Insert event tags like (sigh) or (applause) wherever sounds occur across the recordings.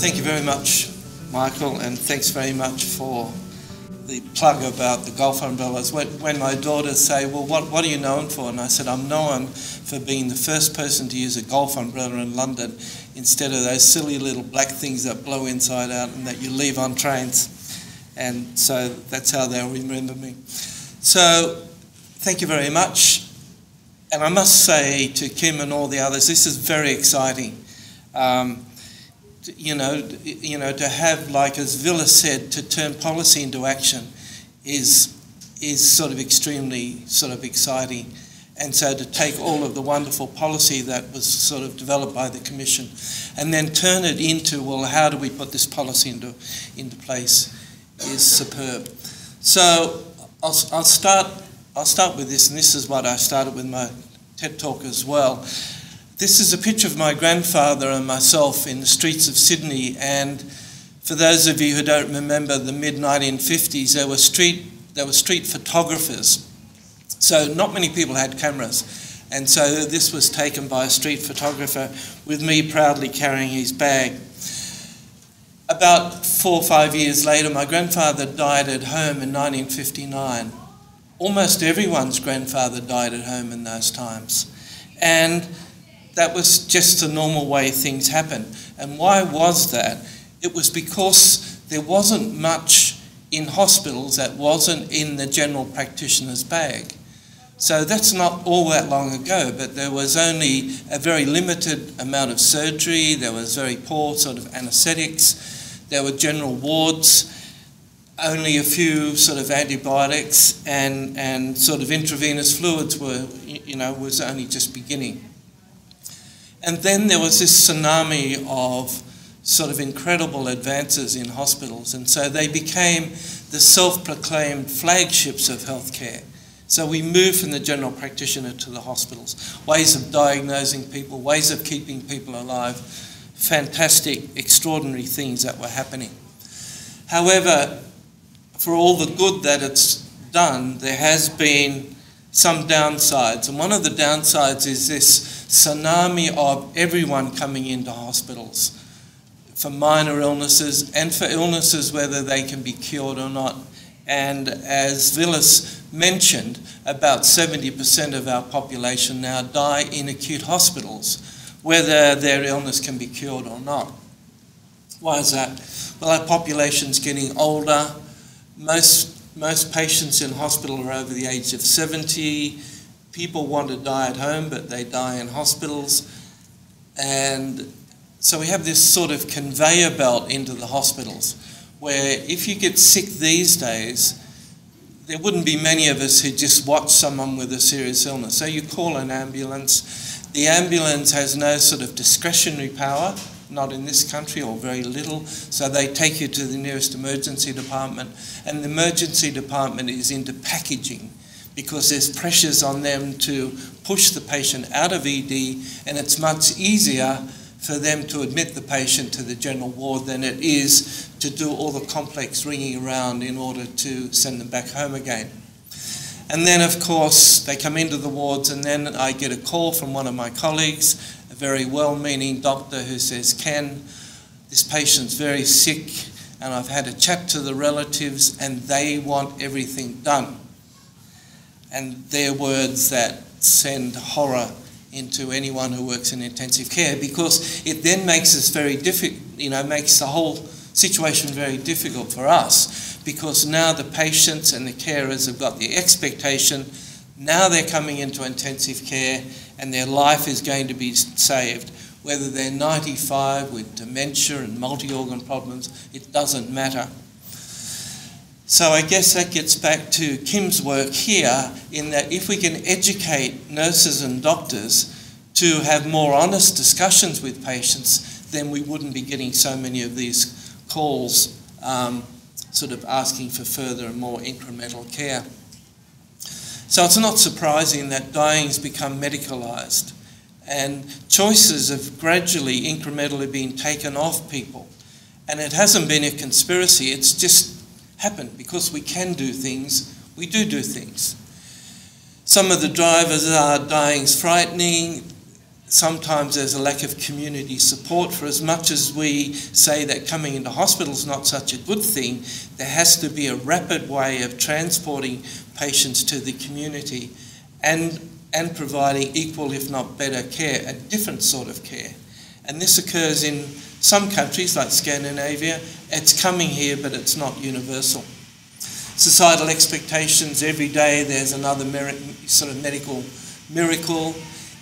Thank you very much, Michael, and thanks very much for the plug about the golf umbrellas. When, when my daughters say, Well, what, what are you known for? And I said, I'm known for being the first person to use a golf umbrella in London instead of those silly little black things that blow inside out and that you leave on trains. And so that's how they'll remember me. So, thank you very much. And I must say to Kim and all the others, this is very exciting. Um, you know, you know, to have, like as Villa said, to turn policy into action is, is sort of extremely sort of exciting. And so to take all of the wonderful policy that was sort of developed by the Commission and then turn it into, well, how do we put this policy into, into place is superb. So I'll, I'll, start, I'll start with this, and this is what I started with my TED talk as well. This is a picture of my grandfather and myself in the streets of Sydney. And for those of you who don't remember the mid 1950s, there were street there were street photographers. So not many people had cameras. And so this was taken by a street photographer with me proudly carrying his bag. About four or five years later, my grandfather died at home in 1959. Almost everyone's grandfather died at home in those times. And that was just the normal way things happened. And why was that? It was because there wasn't much in hospitals that wasn't in the general practitioner's bag. So that's not all that long ago, but there was only a very limited amount of surgery, there was very poor sort of anaesthetics, there were general wards, only a few sort of antibiotics, and, and sort of intravenous fluids were, you know, was only just beginning. And then there was this tsunami of sort of incredible advances in hospitals. And so they became the self proclaimed flagships of healthcare. So we moved from the general practitioner to the hospitals. Ways of diagnosing people, ways of keeping people alive. Fantastic, extraordinary things that were happening. However, for all the good that it's done, there has been some downsides. And one of the downsides is this tsunami of everyone coming into hospitals for minor illnesses and for illnesses whether they can be cured or not. And as Villas mentioned, about 70% of our population now die in acute hospitals, whether their illness can be cured or not. Why is that? Well, our population's getting older. Most most patients in hospital are over the age of 70. People want to die at home, but they die in hospitals. And so we have this sort of conveyor belt into the hospitals where if you get sick these days, there wouldn't be many of us who just watch someone with a serious illness. So you call an ambulance. The ambulance has no sort of discretionary power not in this country or very little. So they take you to the nearest emergency department, and the emergency department is into packaging because there's pressures on them to push the patient out of ED, and it's much easier for them to admit the patient to the general ward than it is to do all the complex ringing around in order to send them back home again. And then, of course, they come into the wards, and then I get a call from one of my colleagues a very well meaning doctor who says, Ken, this patient's very sick, and I've had a chat to the relatives, and they want everything done. And they're words that send horror into anyone who works in intensive care because it then makes us very difficult, you know, makes the whole situation very difficult for us because now the patients and the carers have got the expectation now they're coming into intensive care and their life is going to be saved. Whether they're 95 with dementia and multi organ problems, it doesn't matter. So I guess that gets back to Kim's work here in that if we can educate nurses and doctors to have more honest discussions with patients, then we wouldn't be getting so many of these calls um, sort of asking for further and more incremental care. So it's not surprising that dying's become medicalised and choices have gradually, incrementally been taken off people. And it hasn't been a conspiracy, it's just happened because we can do things, we do do things. Some of the drivers are dying frightening, sometimes there's a lack of community support. For as much as we say that coming into hospital is not such a good thing, there has to be a rapid way of transporting patients to the community and, and providing equal, if not better, care, a different sort of care. And this occurs in some countries like Scandinavia. It's coming here, but it's not universal. Societal expectations, every day there's another sort of medical miracle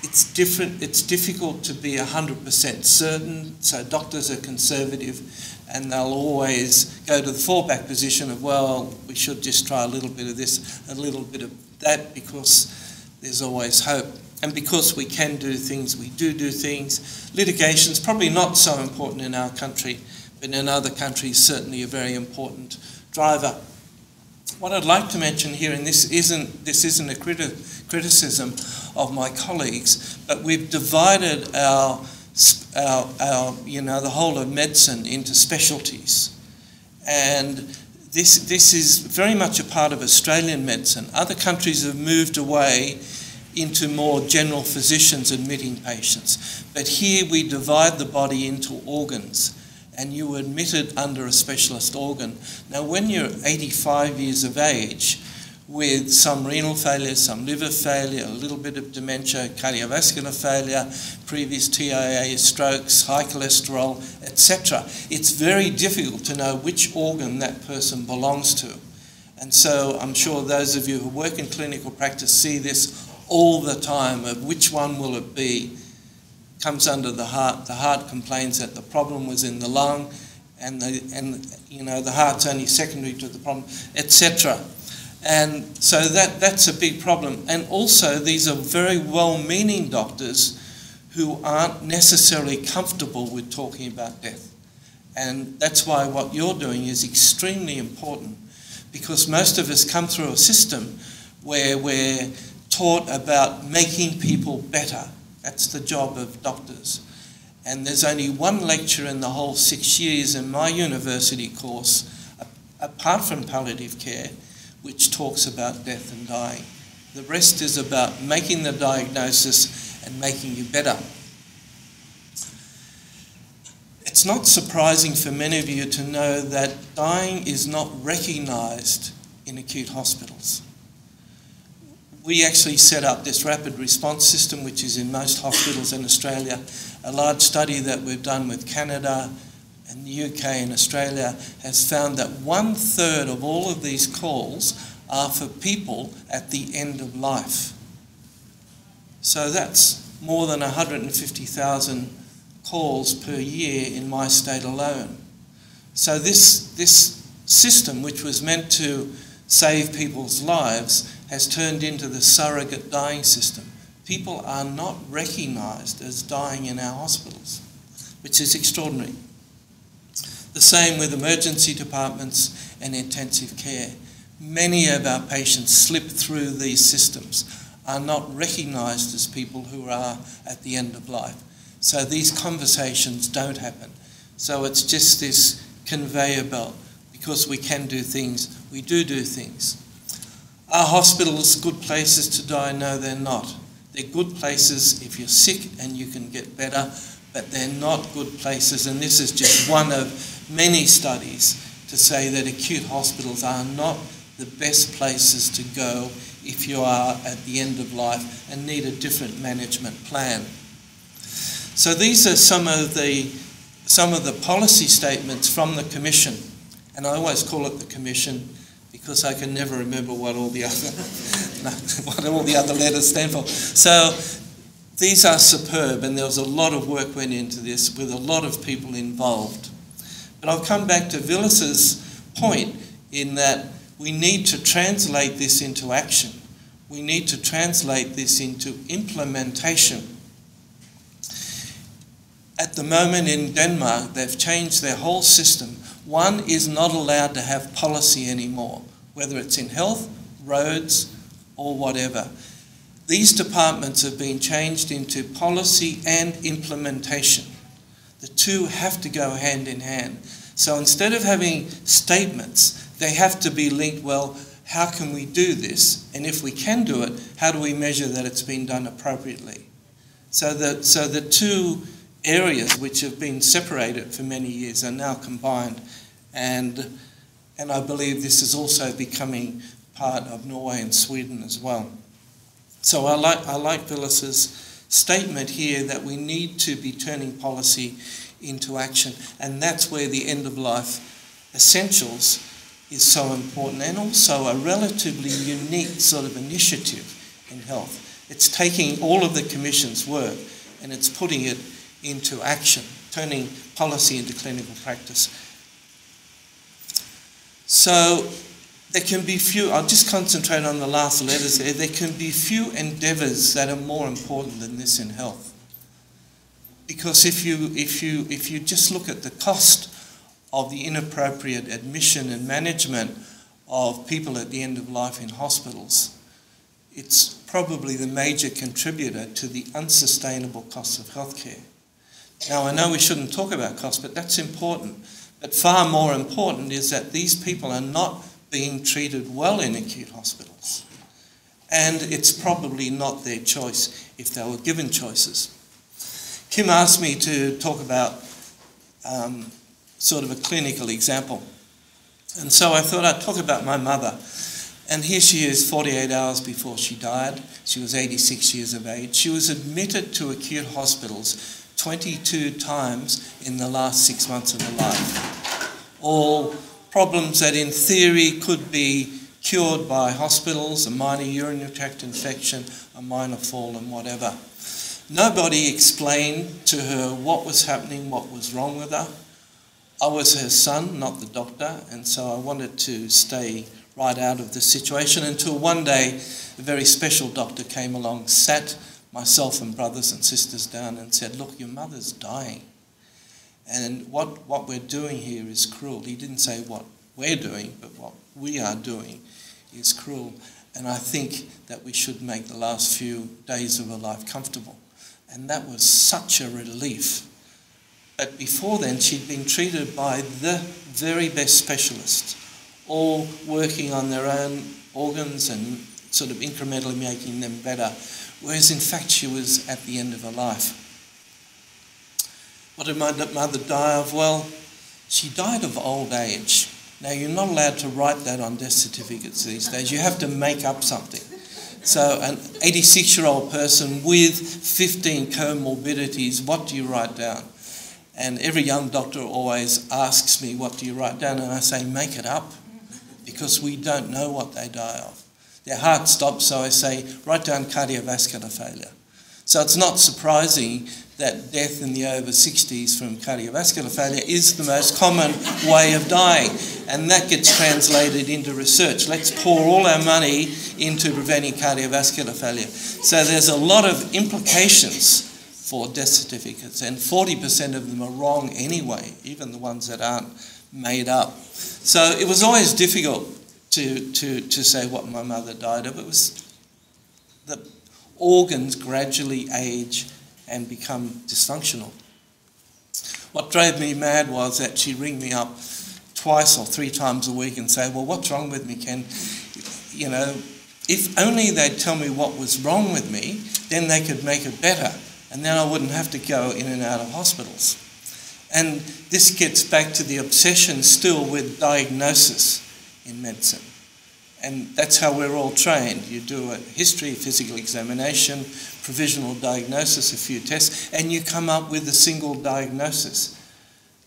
it's different. It's difficult to be 100% certain. So doctors are conservative, and they'll always go to the fallback position of, well, we should just try a little bit of this, a little bit of that, because there's always hope. And because we can do things, we do do things. Litigation's probably not so important in our country, but in other countries, certainly a very important driver. What I'd like to mention here, and this isn't, this isn't a criti criticism of my colleagues, but we've divided our, our, our, you know, the whole of medicine into specialties. And this, this is very much a part of Australian medicine. Other countries have moved away into more general physicians admitting patients. But here we divide the body into organs and you were admitted under a specialist organ. Now, when you're 85 years of age, with some renal failure, some liver failure, a little bit of dementia, cardiovascular failure, previous TIA, strokes, high cholesterol, etc. It's very difficult to know which organ that person belongs to. And so I'm sure those of you who work in clinical practice see this all the time of which one will it be comes under the heart. The heart complains that the problem was in the lung, and the and you know the heart's only secondary to the problem, etc. And so that that's a big problem. And also, these are very well-meaning doctors who aren't necessarily comfortable with talking about death. And that's why what you're doing is extremely important because most of us come through a system where we're taught about making people better that's the job of doctors. And there's only one lecture in the whole six years in my university course, apart from palliative care, which talks about death and dying. The rest is about making the diagnosis and making you better. It's not surprising for many of you to know that dying is not recognised in acute hospitals we actually set up this rapid response system, which is in most hospitals in Australia. A large study that we've done with Canada and the UK and Australia has found that one third of all of these calls are for people at the end of life. So that's more than 150,000 calls per year in my state alone. So this, this system, which was meant to save people's lives, has turned into the surrogate dying system. People are not recognised as dying in our hospitals, which is extraordinary. The same with emergency departments and intensive care. Many of our patients slip through these systems, are not recognised as people who are at the end of life. So these conversations don't happen. So it's just this conveyor belt. Because we can do things, we do do things. Are hospitals good places to die? No, they're not. They're good places if you're sick and you can get better, but they're not good places. And this is just one of many studies to say that acute hospitals are not the best places to go if you are at the end of life and need a different management plan. So these are some of the some of the policy statements from the Commission, and I always call it the Commission because I can never remember what all the other (laughs) what all the other letters stand for. So these are superb, and there was a lot of work went into this with a lot of people involved. But I'll come back to Willis's point in that we need to translate this into action. We need to translate this into implementation. At the moment in Denmark, they've changed their whole system one is not allowed to have policy anymore, whether it's in health, roads, or whatever. These departments have been changed into policy and implementation. The two have to go hand in hand. So instead of having statements, they have to be linked, well, how can we do this? And if we can do it, how do we measure that it's been done appropriately? So the, so the two areas which have been separated for many years are now combined. And, and I believe this is also becoming part of Norway and Sweden as well. So I like, I like Phyllis's statement here that we need to be turning policy into action. And that's where the end of life essentials is so important and also a relatively unique sort of initiative in health. It's taking all of the Commission's work and it's putting it into action, turning policy into clinical practice. So there can be few, I'll just concentrate on the last letters there. There can be few endeavours that are more important than this in health. Because if you, if you, if you just look at the cost of the inappropriate admission and management of people at the end of life in hospitals, it's probably the major contributor to the unsustainable costs of healthcare. Now, I know we shouldn't talk about cost, but that's important. But far more important is that these people are not being treated well in acute hospitals. And it's probably not their choice if they were given choices. Kim asked me to talk about um, sort of a clinical example. And so I thought I'd talk about my mother. And here she is 48 hours before she died. She was 86 years of age. She was admitted to acute hospitals 22 times in the last six months of her life. All problems that in theory could be cured by hospitals, a minor urinary tract infection, a minor fall, and whatever. Nobody explained to her what was happening, what was wrong with her. I was her son, not the doctor, and so I wanted to stay right out of the situation until one day a very special doctor came along, sat myself and brothers and sisters down and said, Look, your mother's dying. And what, what we're doing here is cruel. He didn't say what we're doing, but what we are doing is cruel. And I think that we should make the last few days of her life comfortable. And that was such a relief. But before then, she'd been treated by the very best specialists all working on their own organs and sort of incrementally making them better, whereas in fact she was at the end of her life. What did my mother die of? Well, she died of old age. Now, you're not allowed to write that on death certificates these days. You have to make up something. So, an 86 year old person with 15 comorbidities, what do you write down? And every young doctor always asks me, What do you write down? And I say, Make it up because we don't know what they die of. Their heart stops, so I say, write down cardiovascular failure. So it's not surprising that death in the over 60s from cardiovascular failure is the most common way of dying. And that gets translated into research. Let's pour all our money into preventing cardiovascular failure. So there's a lot of implications for death certificates, and 40% of them are wrong anyway, even the ones that aren't made up. So it was always difficult to, to, to say what my mother died of. It was the organs gradually age and become dysfunctional. What drove me mad was that she'd ring me up twice or three times a week and say, Well, what's wrong with me, Ken? You know, if only they'd tell me what was wrong with me, then they could make it better. And then I wouldn't have to go in and out of hospitals. And this gets back to the obsession still with diagnosis in medicine. And that's how we're all trained. You do a history, physical examination, provisional diagnosis, a few tests, and you come up with a single diagnosis.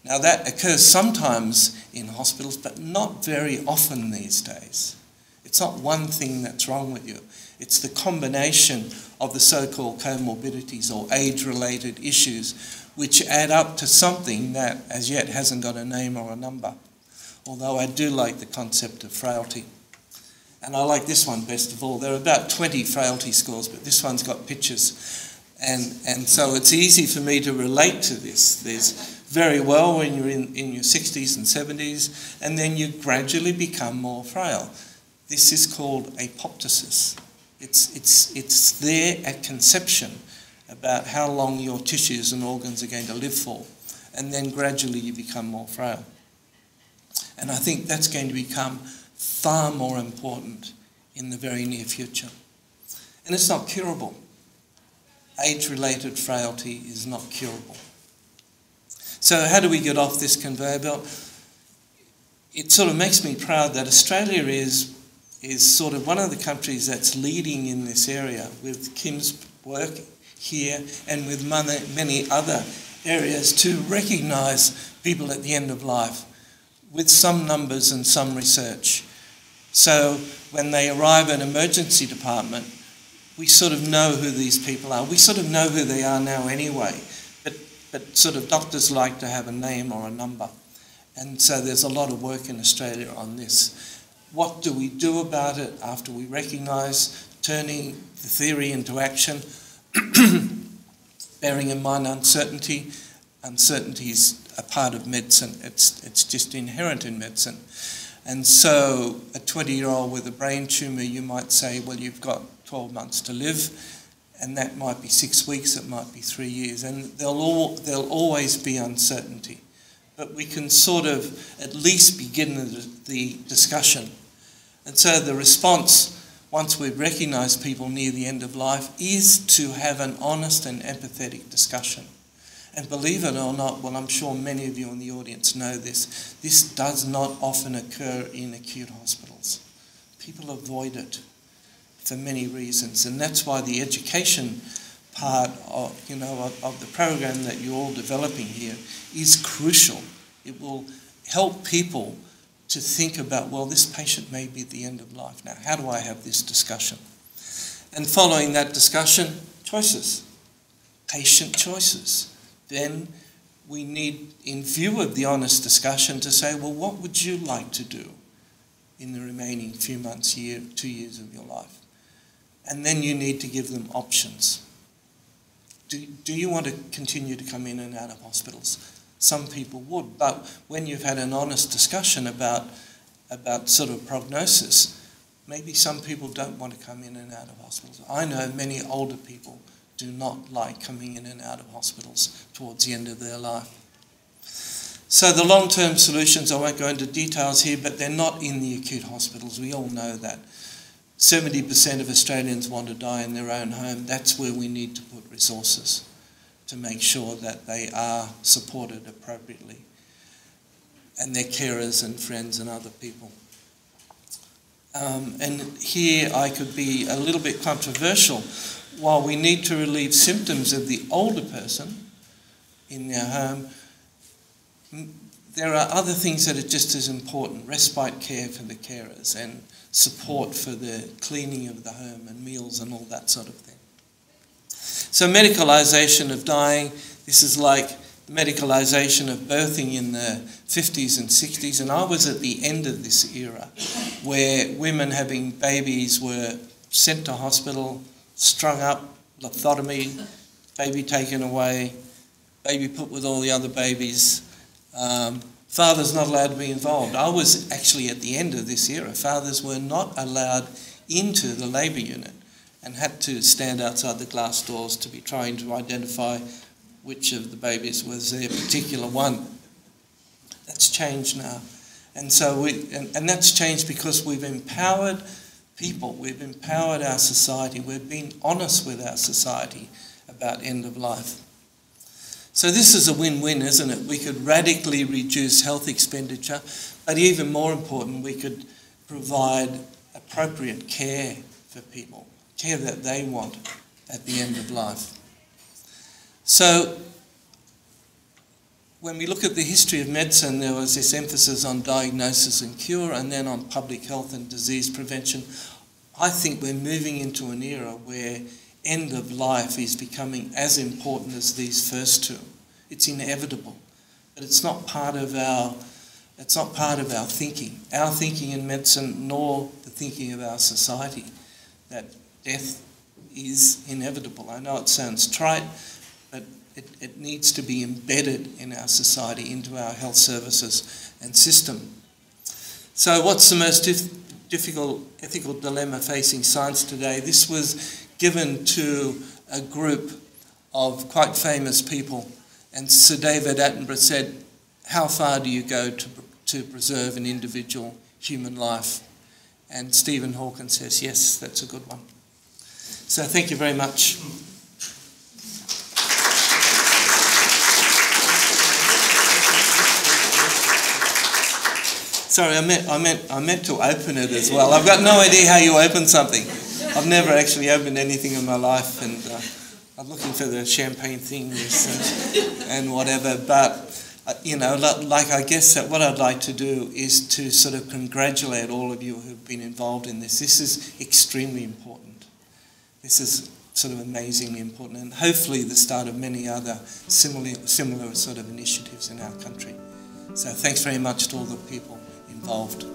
Now, that occurs sometimes in hospitals, but not very often these days. It's not one thing that's wrong with you, it's the combination of the so called comorbidities or age related issues which add up to something that as yet hasn't got a name or a number. Although I do like the concept of frailty. And I like this one best of all. There are about 20 frailty scores, but this one's got pictures. And, and so it's easy for me to relate to this. There's very well when you're in, in your 60s and 70s, and then you gradually become more frail. This is called apoptosis. It's, it's, it's there at conception about how long your tissues and organs are going to live for. And then gradually you become more frail. And I think that's going to become far more important in the very near future. And it's not curable. age related frailty is not curable. So, how do we get off this conveyor belt? It sort of makes me proud that Australia is, is sort of one of the countries that's leading in this area with Kim's work here and with many other areas to recognise people at the end of life with some numbers and some research. So when they arrive at an emergency department, we sort of know who these people are. We sort of know who they are now anyway, but, but sort of doctors like to have a name or a number. And so there's a lot of work in Australia on this. What do we do about it after we recognise turning the theory into action? (clears throat) bearing in mind uncertainty. Uncertainty is a part of medicine, it's, it's just inherent in medicine. And so, a 20 year old with a brain tumour, you might say, well, you've got 12 months to live, and that might be six weeks, it might be three years, and there'll, all, there'll always be uncertainty. But we can sort of at least begin the, the discussion. And so, the response once we've recognised people near the end of life, is to have an honest and empathetic discussion. And believe it or not, well, I'm sure many of you in the audience know this, this does not often occur in acute hospitals. People avoid it for many reasons, and that's why the education part of, you know, of, of the program that you're all developing here is crucial. It will help people to think about, well, this patient may be at the end of life now. How do I have this discussion? And following that discussion, choices, patient choices. Then we need, in view of the honest discussion, to say, well, what would you like to do in the remaining few months, year, two years of your life? And then you need to give them options. Do, do you want to continue to come in and out of hospitals? some people would. But when you've had an honest discussion about, about sort of prognosis, maybe some people don't want to come in and out of hospitals. I know many older people do not like coming in and out of hospitals towards the end of their life. So the long-term solutions, I won't go into details here, but they're not in the acute hospitals. We all know that. 70% of Australians want to die in their own home. That's where we need to put resources to make sure that they are supported appropriately and their carers and friends and other people. Um, and here I could be a little bit controversial. While we need to relieve symptoms of the older person in their home, there are other things that are just as important respite care for the carers and support for the cleaning of the home and meals and all that sort of thing. So, medicalisation of dying, this is like the medicalisation of birthing in the 50s and 60s. And I was at the end of this era where women having babies were sent to hospital, strung up, lithotomy, baby taken away, baby put with all the other babies. Um, fathers not allowed to be involved. I was actually at the end of this era. Fathers were not allowed into the labour unit and had to stand outside the glass doors to be trying to identify which of the babies was their particular one. That's changed now. And so we, and, and that's changed because we've empowered people, we've empowered our society, we've been honest with our society about end of life. So this is a win-win, isn't it? We could radically reduce health expenditure, but even more important, we could provide appropriate care for people care that they want at the end of life. So, when we look at the history of medicine, there was this emphasis on diagnosis and cure and then on public health and disease prevention. I think we're moving into an era where end of life is becoming as important as these first two. It's inevitable, but it's not part of our it's not part of our thinking, our thinking in medicine, nor the thinking of our society. That death is inevitable. I know it sounds trite, but it, it needs to be embedded in our society, into our health services and system. So, what's the most difficult ethical dilemma facing science today? This was given to a group of quite famous people, and Sir David Attenborough said, How far do you go to, to preserve an individual human life? And Stephen Hawking says, Yes, that's a good one. So thank you very much. Sorry, I meant, I meant, I meant to open it as well. I've got no idea how you open something. I've never actually opened anything in my life, and uh, I'm looking for the champagne thing and, and whatever. But uh, you know, like I guess that what I'd like to do is to sort of congratulate all of you who've been involved in this. This is extremely important. This is sort of amazingly important, and hopefully the start of many other similar, similar sort of initiatives in our country. So thanks very much to all the people involved.